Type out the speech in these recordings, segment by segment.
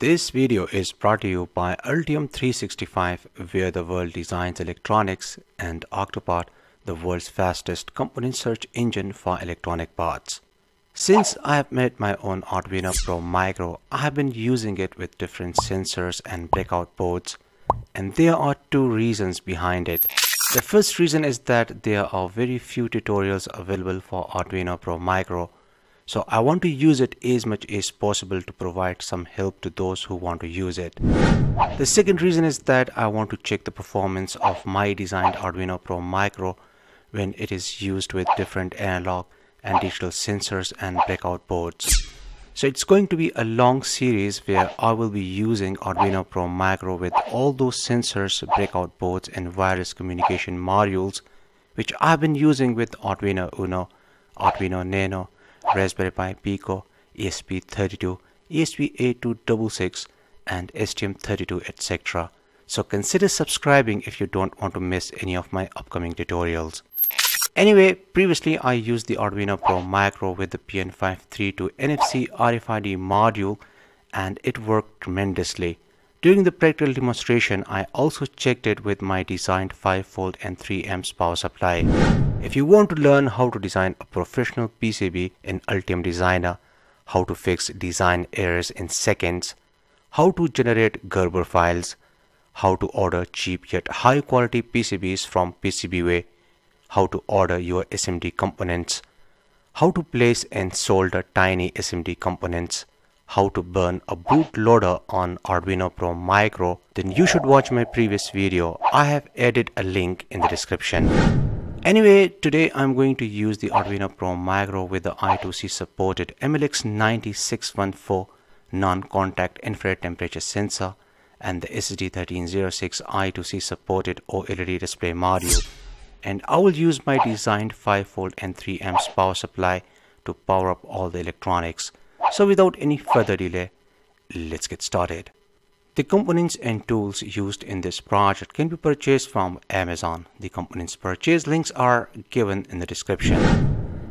This video is brought to you by Altium 365 where the world designs electronics and Octopart, the world's fastest component search engine for electronic parts. Since I have made my own Arduino Pro Micro, I have been using it with different sensors and breakout boards and there are two reasons behind it. The first reason is that there are very few tutorials available for Arduino Pro Micro so I want to use it as much as possible to provide some help to those who want to use it. The second reason is that I want to check the performance of my designed Arduino Pro Micro when it is used with different analog and digital sensors and breakout boards. So it's going to be a long series where I will be using Arduino Pro Micro with all those sensors, breakout boards and wireless communication modules which I've been using with Arduino Uno, Arduino Nano, Raspberry Pi Pico, ESP32, ESP8266 and STM32 etc. So consider subscribing if you don't want to miss any of my upcoming tutorials. Anyway, previously I used the Arduino Pro Micro with the PN532 NFC RFID module and it worked tremendously. During the practical demonstration, I also checked it with my designed 5V and 3 amps power supply. If you want to learn how to design a professional PCB in Altium Designer, how to fix design errors in seconds, how to generate Gerber files, how to order cheap yet high quality PCBs from PCBWay, how to order your SMD components, how to place and solder tiny SMD components, how to burn a bootloader on Arduino Pro Micro, then you should watch my previous video. I have added a link in the description. Anyway, today I'm going to use the Arduino Pro Micro with the I2C supported MLX9614 non-contact infrared temperature sensor and the SSD1306 I2C supported OLED display module and I will use my designed 5 volt and 3 amps power supply to power up all the electronics. So without any further delay, let's get started. The components and tools used in this project can be purchased from Amazon. The components purchase links are given in the description.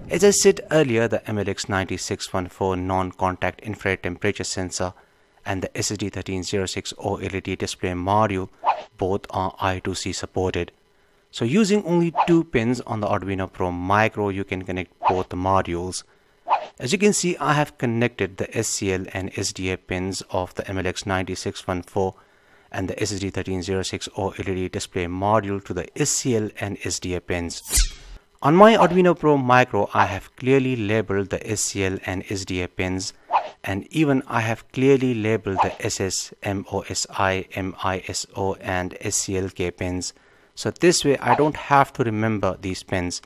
As I said earlier, the MLX9614 non-contact infrared temperature sensor and the SSD1306 OLED display module both are I2C supported. So using only two pins on the Arduino Pro Micro, you can connect both modules. As you can see, I have connected the SCL and SDA pins of the MLX9614 and the SSD1306 OLED display module to the SCL and SDA pins. On my Arduino Pro Micro, I have clearly labeled the SCL and SDA pins and even I have clearly labeled the SS, MOSI, MISO and SCLK pins. So this way I don't have to remember these pins.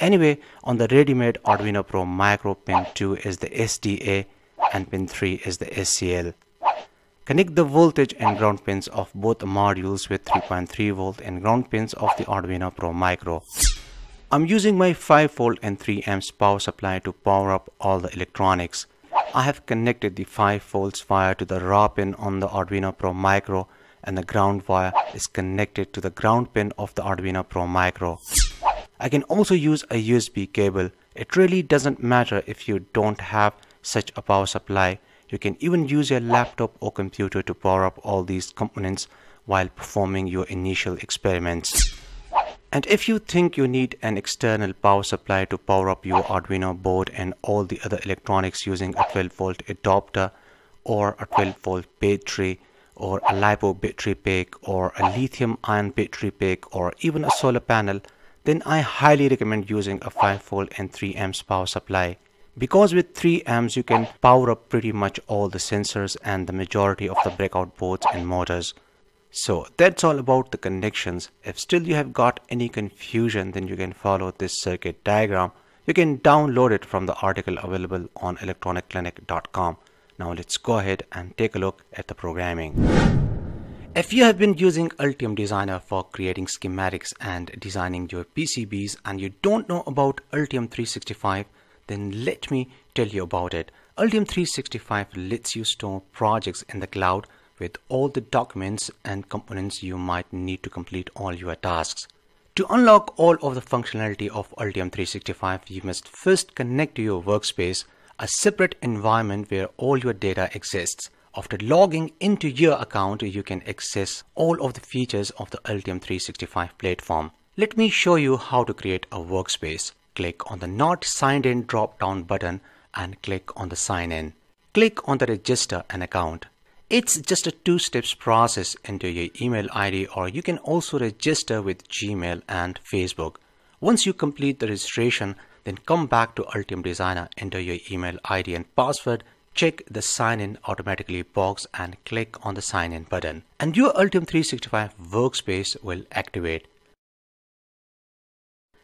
Anyway, on the ready-made Arduino Pro Micro pin 2 is the SDA and pin 3 is the SCL. Connect the voltage and ground pins of both modules with 3.3 volt and ground pins of the Arduino Pro Micro. I'm using my 5 volt and 3 amps power supply to power up all the electronics. I have connected the 5 volts wire to the raw pin on the Arduino Pro Micro and the ground wire is connected to the ground pin of the Arduino Pro Micro. I can also use a USB cable. It really doesn't matter if you don't have such a power supply. You can even use your laptop or computer to power up all these components while performing your initial experiments. And if you think you need an external power supply to power up your Arduino board and all the other electronics using a 12 volt adapter or a 12 volt battery or a LiPo battery pack or a lithium ion battery pack or even a solar panel then I highly recommend using a 5 volt and 3 amps power supply. Because with 3 amps you can power up pretty much all the sensors and the majority of the breakout boards and motors. So that's all about the connections. If still you have got any confusion then you can follow this circuit diagram. You can download it from the article available on electroniclinic.com. Now let's go ahead and take a look at the programming. If you have been using Altium Designer for creating schematics and designing your PCBs and you don't know about Altium 365, then let me tell you about it. Altium 365 lets you store projects in the cloud with all the documents and components you might need to complete all your tasks. To unlock all of the functionality of Altium 365, you must first connect to your workspace, a separate environment where all your data exists. After logging into your account, you can access all of the features of the Altium 365 platform. Let me show you how to create a workspace. Click on the Not Signed In drop-down button and click on the Sign In. Click on the Register an Account. It's just a two steps process into your email ID or you can also register with Gmail and Facebook. Once you complete the registration, then come back to Altium Designer, enter your email ID and password, check the sign in automatically box and click on the sign in button and your Altium 365 workspace will activate.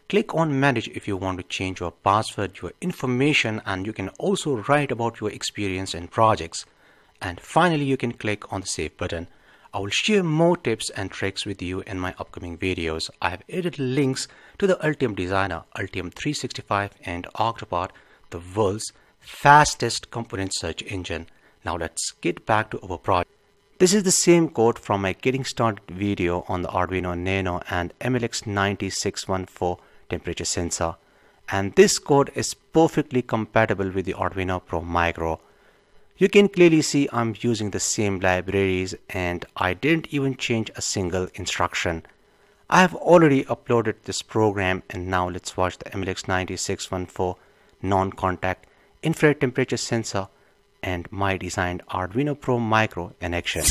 Click on manage if you want to change your password, your information and you can also write about your experience in projects and finally you can click on the save button. I will share more tips and tricks with you in my upcoming videos. I have added links to the Altium Designer, Altium 365 and Octopart, the world's fastest component search engine. Now let's get back to our project. This is the same code from my getting started video on the Arduino Nano and MLX9614 temperature sensor. And this code is perfectly compatible with the Arduino Pro Micro. You can clearly see I'm using the same libraries and I didn't even change a single instruction. I have already uploaded this program and now let's watch the MLX9614 non-contact infrared temperature sensor and my designed Arduino Pro Micro in action.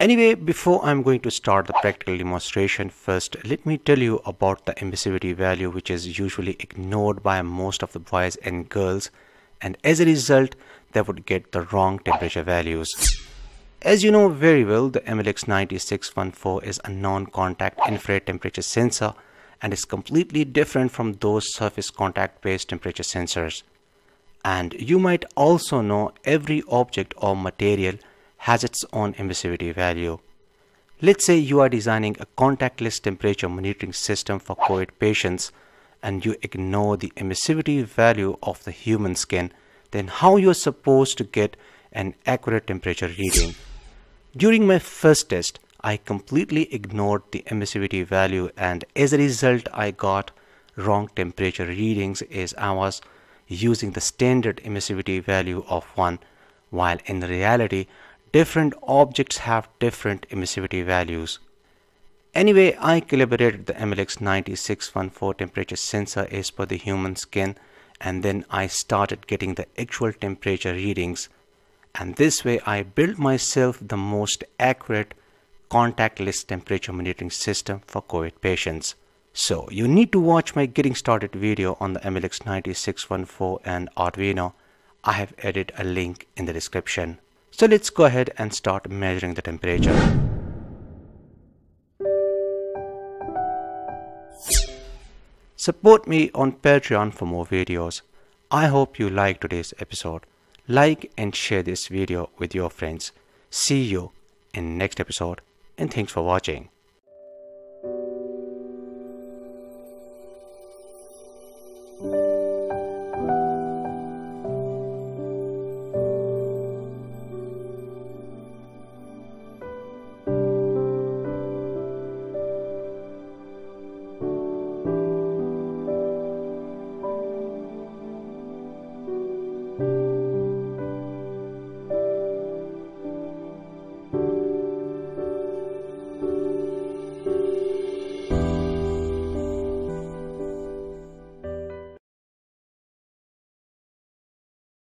Anyway, before I'm going to start the practical demonstration, first let me tell you about the emissivity value which is usually ignored by most of the boys and girls and as a result they would get the wrong temperature values. As you know very well, the MLX9614 is a non-contact infrared temperature sensor and is completely different from those surface contact based temperature sensors. And you might also know every object or material has its own emissivity value. Let's say you are designing a contactless temperature monitoring system for COVID patients and you ignore the emissivity value of the human skin then how you're supposed to get an accurate temperature reading. During my first test, I completely ignored the emissivity value and as a result I got wrong temperature readings as I was using the standard emissivity value of 1 while in reality different objects have different emissivity values. Anyway, I calibrated the MLX 9614 temperature sensor as per the human skin and then I started getting the actual temperature readings and this way I built myself the most accurate contactless temperature monitoring system for COVID patients. So you need to watch my getting started video on the MLX9614 and Arduino. I have added a link in the description. So let's go ahead and start measuring the temperature. Support me on Patreon for more videos. I hope you liked today's episode. Like and share this video with your friends. See you in next episode and thanks for watching.